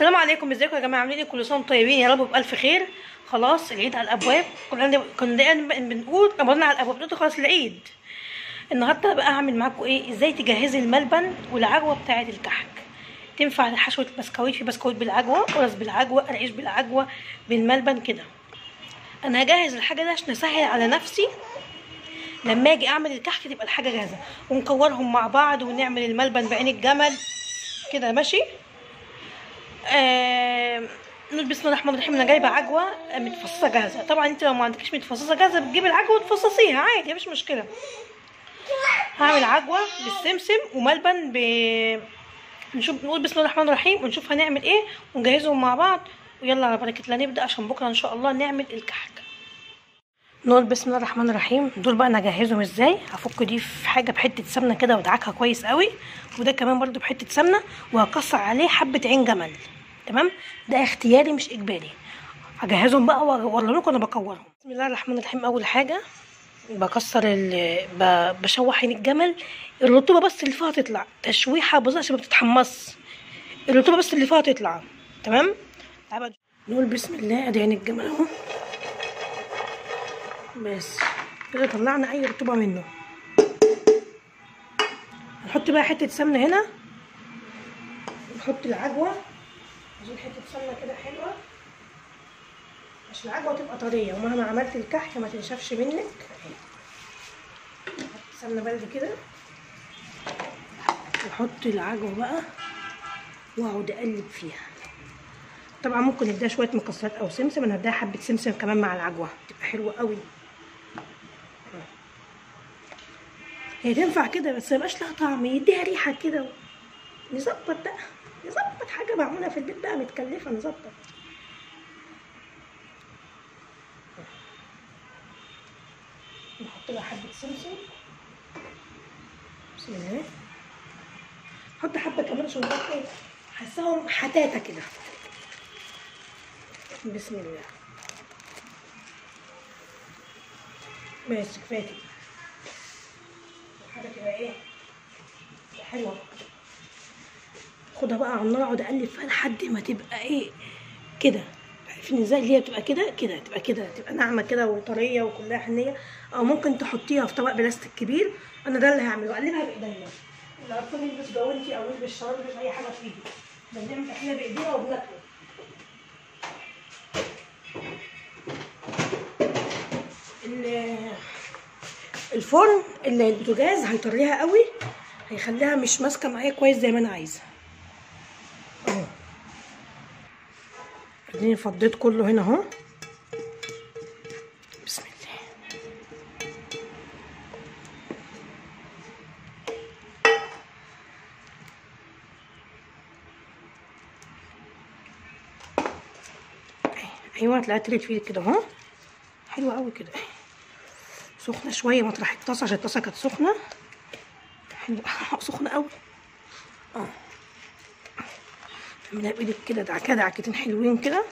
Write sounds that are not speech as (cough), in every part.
السلام عليكم. ازيكم يا جماعة؟ عاملين إيه؟ كل سنه وأنتم طيبين. يا رب بالف خير. خلاص العيد على الابواب. كنا كنا دايما بنقول رمضان على الابواب دلوقتي خلاص العيد. النهارده بقى هعمل معاكم إيه؟ إزاي تجهزي الملبن والعجوة بتاعة الكحك. تنفع حشوه بسكويت في بسكويت بالعجوة قرص بالعجوة قراقيش بالعجوة بالملبن كده. أنا هجهز الحاجة دي عشان أسهل على نفسي. لما أجي أعمل الكحك تبقى الحاجة جاهزة. ونكورهم مع بعض ونعمل الملبن بعين الجمل. كده ماشي؟ آه بسم الله الرحمن الرحيم أنا جايبة عجوة متفصصة جاهزة. طبعا أنت لو ما عندكش متفصصة جاهزة بتجيبي العجوة وتفصصيها عادي مفيش مشكلة. هعمل عجوة بالسمسم وملبن ب نشوف نقول بسم الله الرحمن الرحيم ونشوف هنعمل إيه ونجهزهم مع بعض. ويلا على بركه الله نبدأ عشان بكرة إن شاء الله نعمل الكحك. نقول بسم الله الرحمن الرحيم. دول بقى أنا اجهزهم إزاي؟ هفك دي في حاجة بحتة سمنة كده وادعكها كويس قوي. وده كمان برده بحتة سمنة وهكسر عليه حبة عين جمل. تمام؟ ده اختياري مش إجباري. هجهزهم بقى واوري لكم أنا بكورهم. بسم الله الرحمن الرحيم. أول حاجة بكسر ال. بشوح عين الجمل. الرطوبة بس اللي فيها تطلع. تشويحة بسيطه عشان ما بتتحمص الرطوبة بس اللي فيها تطلع. تمام؟ نقول بسم الله أدي عين الجمل أهو. بس كده طلعنا أي رطوبة منه. نحط بقى حتة سمنة هنا. نحط العجوة. عايزين حتة سمنة كده حلوة. عشان العجوة تبقى طرية. ومهما عملت الكحك ما تنشفش منك. نحط سمنة بلدي كده. واحط العجوة بقى. وأقعد أقلب فيها. طبعا ممكن نديها شوية مكسرات أو سمسم. أنا هديها حبة سمسم كمان مع العجوة. تبقى حلوة قوي. هي تنفع كده بس ميبقاش لها طعم يديها ريحة كده نظبط بقى نظبط حاجة معمولة في البيت بقى متكلفة نظبط. نحط لها حبة سمسم بسم الله. نحط حبة كمان عشان إيه حاساهم حتاتة كده. بسم الله. بس كفاية كده حاجة تبقى إيه؟ حلوة. خدها بقى على النار أقعد أقلب فيها لحد ما تبقى إيه؟ كده. عارفين إزاي اللي هي بتبقى كده؟ كده تبقى كده تبقى ناعمة كده وطرية وكلها حنية. أو ممكن تحطيها في طبق بلاستيك كبير. أنا ده اللي هعمله أقلبها بإيديا. اللي عارفين يلبس جوانتي أو يلبس شراب يلبس أي حاجة في إيدي. بنعمل إحنا بإيدينا وبناكله. الفرن اللي البوتاجاز هيطريها قوي هيخليها مش ماسكة معايا كويس زي ما أنا عايزة. اهو اديني فضيت كله هنا أهو. بسم الله. أيوه طلعت في كده أهو. حلوة قوي كده. سخنة شوية مطرح الطاسة عشان الطاسة كانت سخنة. حلوة (laughs) سخنة قوي آه. اعملها بإيدك كده دعكه دعكتين حلوين كده.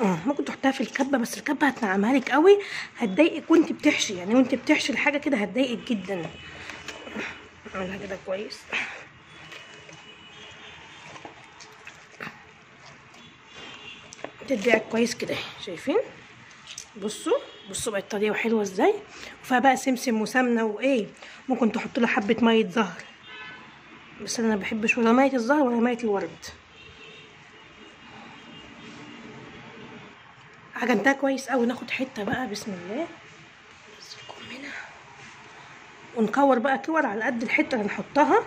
آه. ممكن تحطها في الكبة بس الكبة هتنعمها لك قوي هتضايقك وانت بتحشي. يعني وانت بتحشي الحاجة كده هتضايقك جدا. اعملها كده كويس. تدعك كويس كده شايفين؟ بصوا. بصوا بقت طريه وحلوه إزاي؟ وفيها بقى سمسم وسمنة وإيه ممكن تحط لها حبة مية زهر. بس أنا ما بحبش ولا مية الزهر ولا مية الورد. عجنتها كويس قوي ناخد حتة بقى بسم الله. ونكور بقى كور على قد الحتة اللي نحطها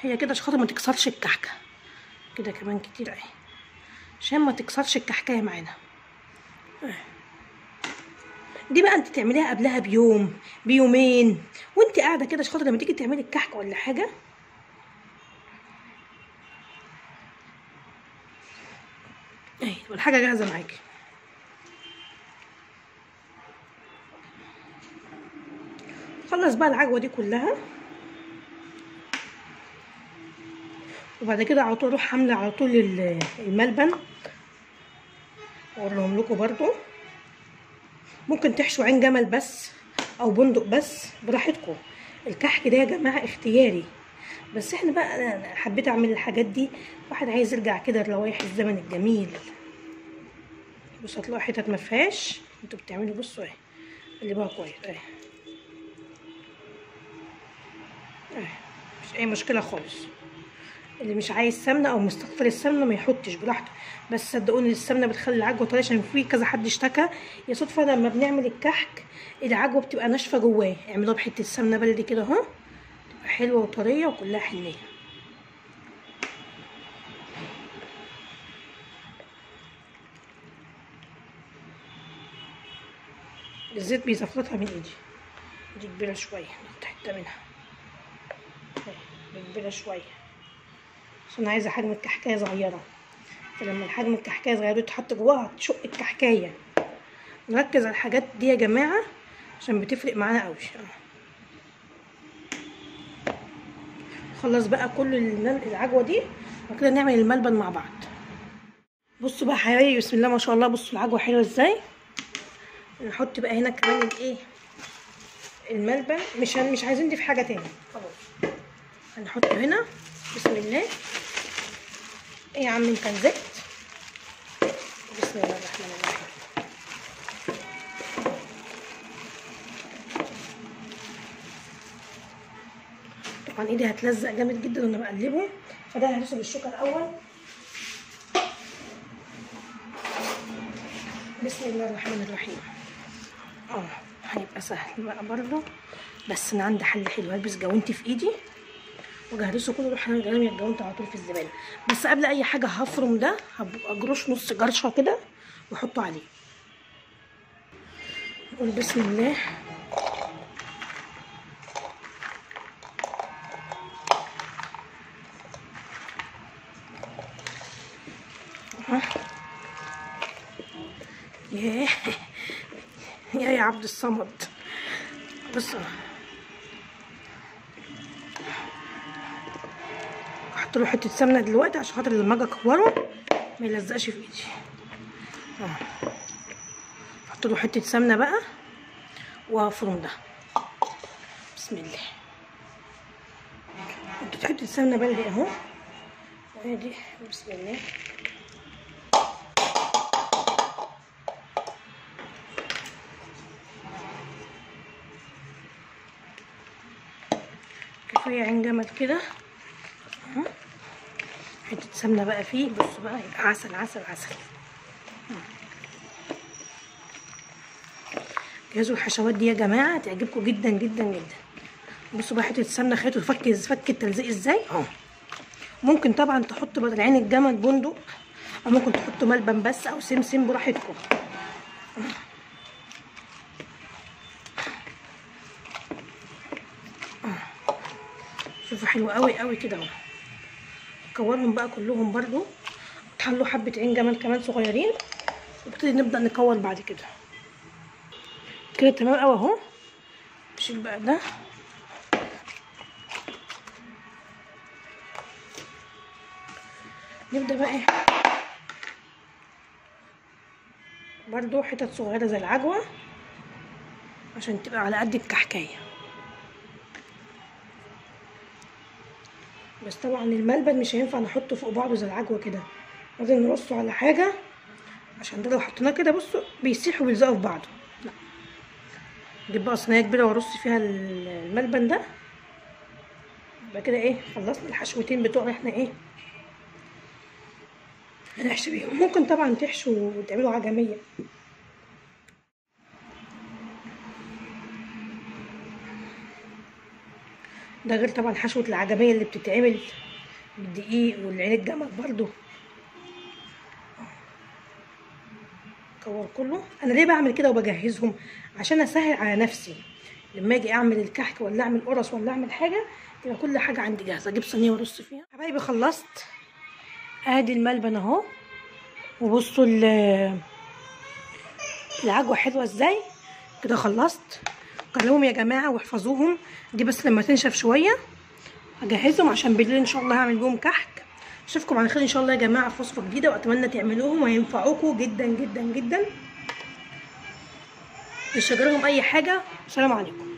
هي كده عشان خاطر ما تكسرش الكحكة. كده كمان كتير اهي عشان ما تكسرش الكحكايه معانا دي بقى انت تعمليها قبلها بيوم بيومين وانت قاعدة كده عشان خاطر لما تيجي تعملي الكحك ولا حاجة اهي والحاجة جاهزة معاكي. خلص بقى العجوة دي كلها. وبعد كده على طول أروح حامله على طول الملبن. أوريهم لكم برضو. ممكن تحشوا عين جمل بس أو بندق بس براحتكم. الكحك ده يا جماعة اختياري. بس إحنا بقى أنا حبيت أعمل الحاجات دي. واحد عايز يرجع كده لروايح الزمن الجميل. بص هتلاقوا حتت ما فيهاش. أنتوا بتعملوا بصوا اهي قلبوها كويس اهي. اهي مش أي مشكلة خالص. اللي مش عايز سمنة أو مستكتر السمنة ما يحطش براحته. بس صدقوني السمنة بتخلي العجوة طريه عشان في كذا حد اشتكى. يا صدفة لما بنعمل الكحك العجوة بتبقى ناشفة جواه. اعملوها بحتة سمنة بلدي كده أهو. تبقى حلوة وطرية وكلها حنيه الزيت بيزفلطها من ايدي. دي كبيرة شوية نحط حتة منها. كبيرة شوية. عشان عايزة حجم الكحكاية صغيرة. فلما الحجم الكحكاية صغيره دي تتحط جواها تشق الكحكاية. نركز على الحاجات دي يا جماعة عشان بتفرق معانا قوي خلص بقى كل العجوة دي وكده نعمل الملبن مع بعض. بصوا بقى حبايبي بسم الله ما شاء الله. بصوا العجوة حلوة إزاي. نحط بقى هنا كمان الايه الملبن. مش مش عايزين نضيف حاجة تاني. خلاص. هنحطه هنا بسم الله. إيه يا عم إنت نزلت؟ بسم الله الرحمن الرحيم. طبعا إيدي هتلزق جامد جدا وأنا بقلبه فده هرسه بالشوكه الأول بسم الله الرحمن الرحيم. آه هيبقى سهل بقى برضه. بس أنا عندي حل حلو هلبس جوانتي في إيدي. وجهزه كله أروح أنا راميه الجوانت على طول في الزبالة. بس قبل أي حاجة هفرم ده هبقى أجرش نص جرشة كده وأحطه عليه. نقول بسم الله. آه. ياه. يا يا عبد الصمد. بص أحط له حتة سمنة دلوقتي عشان خاطر لما أجي اكوره ما يلزقش في إيدي. آه. أحط له حتة سمنة بقى وافرم ده بسم الله. حطيت حتة سمنة بلدي أهو. ادي بسم الله. كفاية عين جمل كده. اهو سمنة بقى فيه. بص بقى يبقى عسل عسل عسل. جهزوا الحشوات دي يا جماعة تعجبكم جدا جدا جدا. بصوا بقى حتة السمنه خدته فك فك التلزيق إزاي؟ أهو. ممكن طبعا تحط بدل عين الجمل بندق أو ممكن تحطوا ملبن بس أو سمسم براحتكم. شوفوا حلو قوي قوي كده أهو. نكورهم بقى كلهم برضو. تحلوا حبة عين جمل كمان صغيرين. ونبتدي نبدأ نكور بعد كده. كده تمام قوي أهو. نشيل بقى ده. نبدأ بقى إيه؟ برضو حتت صغيرة زي العجوة. عشان تبقى على قد الكحكاية. طبعا الملبن مش هينفع نحطه فوق بعضه زي العجوة كده. لازم نرصه على حاجة عشان ده لو حطيناه كده بصوا بيسيح وبيلزقوا في بعضه. لا. أجيب بقى صينية كبيرة وأرص فيها الملبن ده. يبقى كده إيه خلصنا الحشوتين بتوعنا إحنا إيه. هنحشي بيهم. ممكن طبعا تحشوا وتعملوا عجمية. ده غير طبعا حشوة العجمية اللي بتتعمل بالدقيق والعين الجمل برضو كور كله. أنا ليه بعمل كده وبجهزهم؟ عشان أسهل على نفسي. لما أجي أعمل الكحك ولا أعمل قرص ولا أعمل حاجة تبقى كل حاجة عندي جاهزة. أجيب صينية وأرص فيها. حبايبي خلصت. أدي الملبن أهو. وبصوا ال- العجوة حلوة إزاي. كده خلصت. كلهم يا جماعة واحفظوهم. دي بس لما تنشف شوية. اجهزهم عشان بالليل إن شاء الله هعمل بيهم كحك. أشوفكم على خير إن شاء الله يا جماعة في وصفه جديدة وأتمنى تعملوهم وينفعوكم جدا جدا جدا. مش أي حاجة. سلام عليكم.